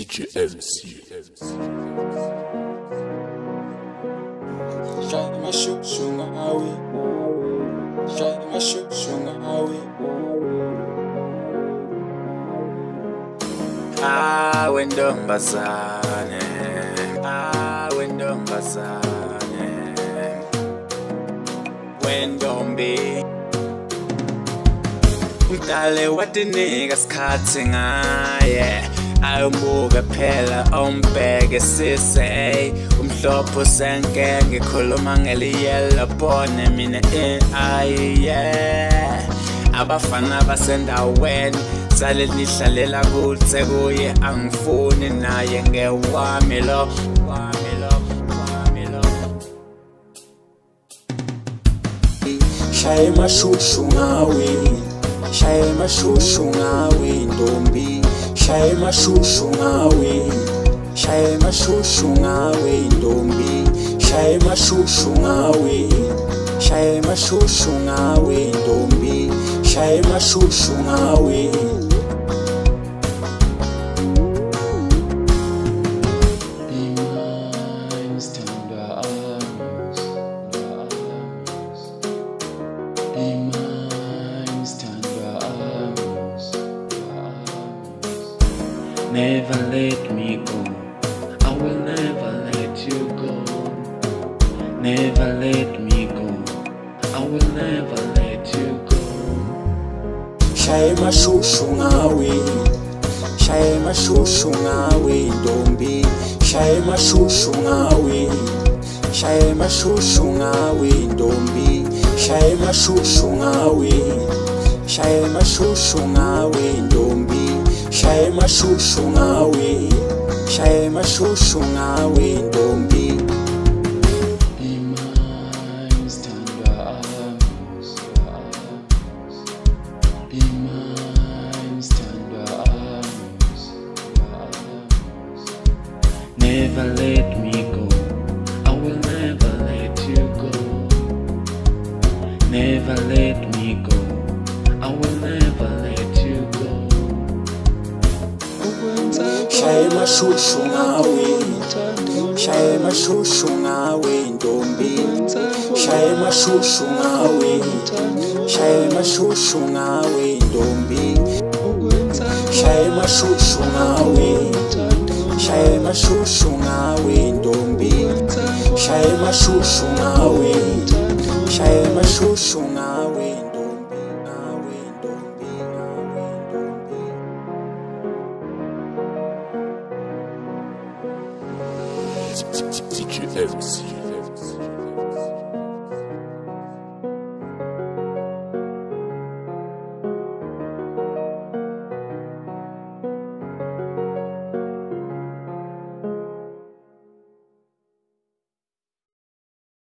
DJ MC. Shine my shoe, shunga awi. Shine my shoe, shunga awi. Ah, wendombazane. Ah, wendombazane. Wendombi. Mdale watinika sikhatsi ngaye ayombuka phela ombheke sise umhlopho senke ngikhuluma ngeliyelo bone mina aye abafana basendaweni sale nihlalela kutse kuye angifuni naye ngewami lo wami lo Shaye mashushu ngawe. Shaye mashushu ngawe ndombi. Shaye mashushu ngawe. Shaye mashushu ngawe ndombi. Shaye mashushu ngawe. Shaye ndombi. Shaye mashushu ngawe. Never let me go. I will never let you go. Never let me go. I will never let you go. Shaye mashushu ngawe. Shaye mashushu ngawe ndombi. Shaye mashushu ngawe. Shaye mashushu ngawe ndombi. Shaye mashushu ngawe. Shaye mashushu ngawe ndombi. Shaye mashushu ngawe. Shaye mashushu ngawe ndombi. Never let me go. I will never let you go. Never let Shaye mashushu ngawe. Shaye mashushu ngawe ndombi. Shaye mashushu ngawe. Shaye mashushu ngawe ndombi. Shaye mashushu ngawe. Shaye mashushu ngawe ndombi. Shaye mashushu ngawe. Shaye mashushu ngawe ndombi. Ngawe Ngawe ndombi. DJ MC.